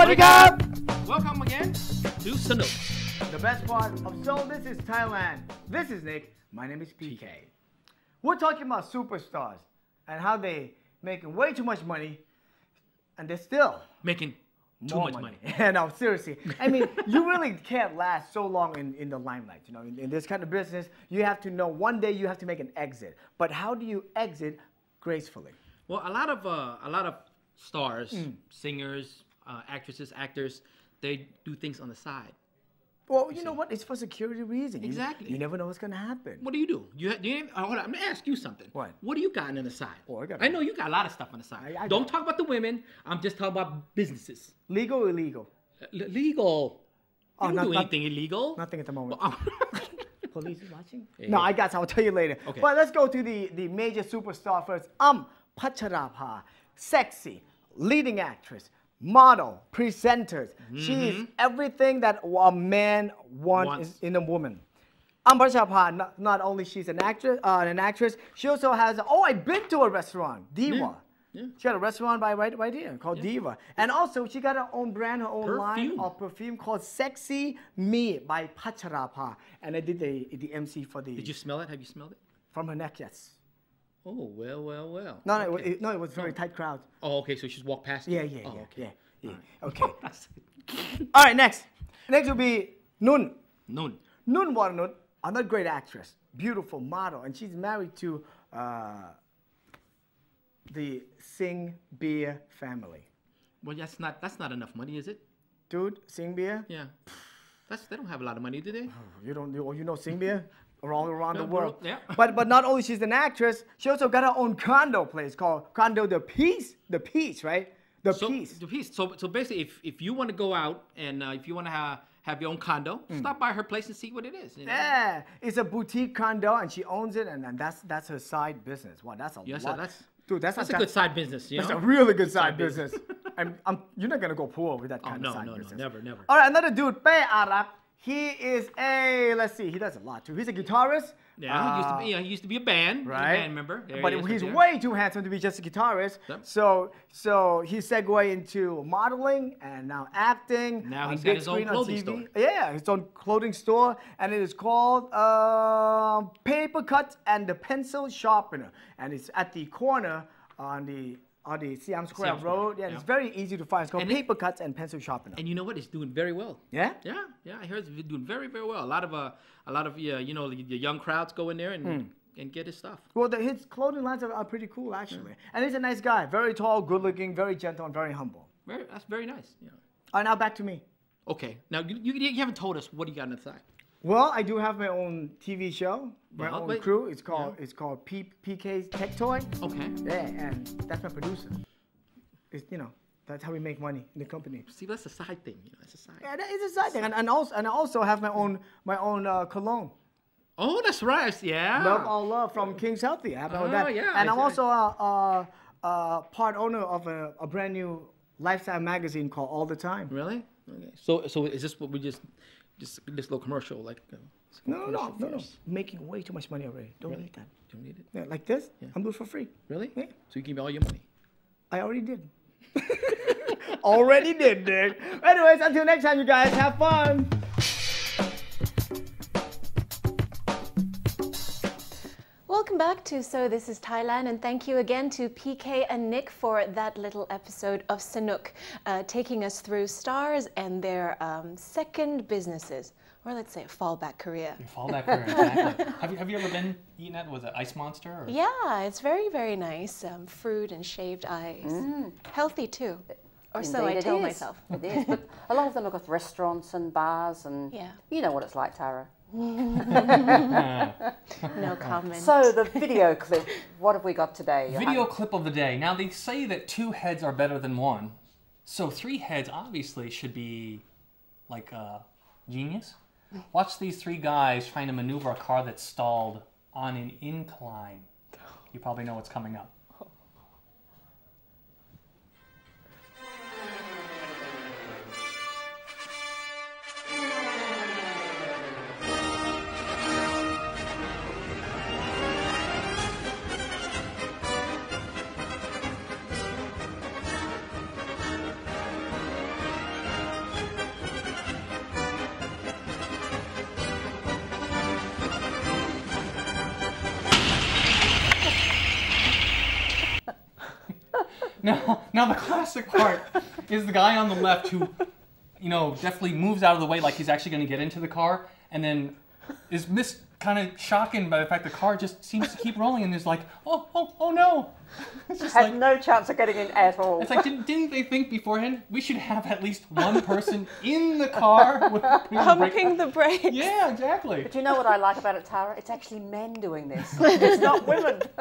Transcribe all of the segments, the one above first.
Welcome again to Sanook. The best part of Seoul, this is Thailand. This is Nick. My name is PK. We're talking about superstars and how they making way too much money and they're still making too much money. money. no, seriously. I mean, you really can't last so long in, in the limelight. You know, in, in this kind of business, you have to know one day you have to make an exit. But how do you exit gracefully? Well, a lot of uh, a lot of stars, mm. singers, uh, actresses, actors, they do things on the side. Well, you know what? It's for security reasons. Exactly. You, never know what's gonna happen. What do you do? You, ha- do you uh, hold on, I'm gonna ask you something. What? What do you got on the side? Oh, I got- I know you got a lot of stuff on the side. I- I Don't got- talk about the women. I'm just talking about businesses. Legal or illegal? Uh, legal. Oh, you don't not- do not- anything illegal. Nothing at the moment. Well, Police is watching? Yeah, no. I got. I'll tell you later. Okay. But let's go to the, the major superstar first. Um, Pacharapha, sexy, leading actress, model, presenters. She is everything that a man wants, Wants. in a woman. Pacharapha, not, not only she's an actress, uh, an actress, she also has. Oh, I've been to a restaurant, Diva. Yeah, yeah. She got a restaurant by right, right here called Diva, and also she got her own brand, her own line of perfume called Sexy Me by Pacharapa. and I did the the MC for the Did you smell it? Have you smelled it? from her neck, yes. Oh well, well, well. No, no, it, Okay. it, no, it was very tight crowd. Oh, okay. So she just walked past. Yeah, yeah, Oh, yeah, okay. yeah, yeah. Okay. All right, next. Next will be Nun. Noon. Nun Warnut, another great actress, beautiful model, and she's married to uh, the Singh Beer family. Well, that's not that's not enough money, is it? Dude, Singh Beer? Yeah. That's they don't have a lot of money, do they? You don't you, you know Sing Beer? All around the Yeah, world. world, yeah. But but not only she's an actress, she also got her own condo place called Condo the Peace. The Peace, right? The So Peace. the piece. So so basically, if if you want to go out and uh, if you want to have have your own condo, stop by her place and see what it is. you know? Mm. Yeah, it's a boutique condo and she owns it, and, and that's that's her side business. Wow, that's a Yes, lot. that's Dude, that's, that's a that- good side business. You That's know. a really good side, Side business. I'm, I'm, you're not gonna go poor with that Oh, kind no, of side no, no, business. never, never. All right, another dude, Pe Arak. He is a let's see, he does a lot too. He's a guitarist. Yeah, he used to uh, be. Yeah, he used to be a band. Was a right? band member. There but he right he's there. way too handsome to be just a guitarist. Yep. So so he segued into modeling and now acting. Now he's got his own clothing store. Yeah, his own clothing store, and it is called uh, Paper Cut and the Pencil Sharpener, and it's at the corner on the the Siam Square Siam Square, Road. Yeah, yeah. it's very easy to find. It's called And it- Paper Cuts and Pencil Sharpener. And you know what? It's doing very well. yeah. Yeah, yeah. I heard it's doing very, very well. A lot of uh, a lot of yeah, you know, the, the young crowds go in there and Hmm. and get his stuff. Well, the, his clothing lines are, are pretty cool actually, and he's a nice guy. Very tall, good looking, very gentle, and very humble. Very, that's very nice. Yeah. All right, now back to me. Okay. Now you, you, you haven't told us what you got in the side. Well, I do have my own TV show, my Yeah, own but- crew. It's called it's called P, PK's Tech Toy. Okay. Yeah, and that's my producer. It's you know that's how we make money in the company. See, that's a side thing. You know, that's a side. Yeah, that is a side thing, and, and also and I also have my own my own uh, cologne. Oh, that's right. Yeah. Love all love from King's Healthy. I have my Oh, that. yeah, and I'm also a, a, a part owner of a, a brand new lifestyle magazine called All the Time. Really? Okay. So, so is this what we just, just this little commercial like? Uh, No, no, no, no, no. Making way too much money already. Don't Really? need that. Don't need it. Yeah, like this, I'm doing it for free. Really? Yeah. So you give me all your money. I already did. already did, dude. Anyways, until next time, you guys have fun. Welcome back to So This is Thailand, and thank you again to PK and Nick for that little episode of Sanuk, uh, taking us through stars and their um, second businesses, or let's say a fallback career. Fallback career, exactly. have, you, have you ever been eaten at, with an Ice Monster? Or? Yeah, it's very, very nice. Um, fruit and shaved ice. Healthy too. Or so I tell is. myself. It is, but a lot of them have got restaurants and bars, and Yeah. you know what it's like, Tara. No comment. So the video clip. What have we got today? Video clip of the day. Now, they say that two heads are better than one. So three heads obviously should be like a genius. Watch these three guys trying to maneuver a car that's stalled on an incline. You probably know what's coming up. Now, now the classic part is the guy on the left who, you know, definitely moves out of the way like he's actually going to get into the car, and then is mis kind of shocking by the fact the car just seems to keep rolling, and is like, oh, oh, oh no! It's just Had like, no chance of getting in at all. it's like, didn't, didn't they think beforehand we should have at least one person in the car with putting the brake- Pumping the brakes. Yeah, exactly. But you know what I like about it, Tara? It's actually men doing this. It's not women.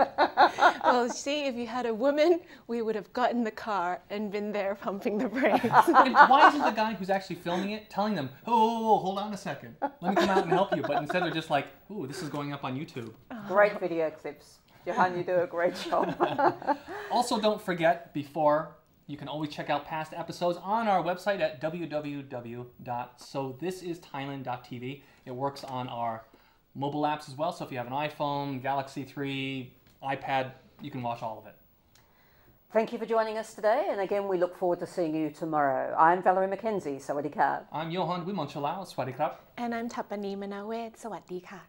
Well, see, if you had a woman, we would have gotten in the car and been there pumping the brakes. Why isn't the guy who's actually filming it telling them, oh, oh, oh, hold on a second, let me come out and help you? But instead they're just like, ooh, this is going up on YouTube. Great video clips. Johan, you do a great job. also, don't forget before you can always check out past episodes on our website at www.sothisisthailand.tv. It works on our mobile apps as well. So if you have an iPhone, Galaxy 3, iPad, you can watch all of it. Thank you for joining us today. And again, we look forward to seeing you tomorrow. I'm Valerie McKenzie. Sawadee ka. I'm Johan Wimonchalau. Sawadee ka. And I'm Tapani Manawed. Sawadee ka.